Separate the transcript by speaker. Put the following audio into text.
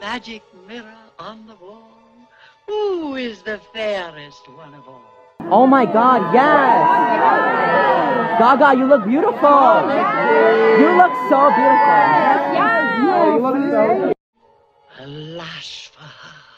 Speaker 1: magic mirror on the wall? Who is the fairest one of all?
Speaker 2: Oh my God, yes! Gaga, you look beautiful! You look so beautiful! Yes. Alas for her.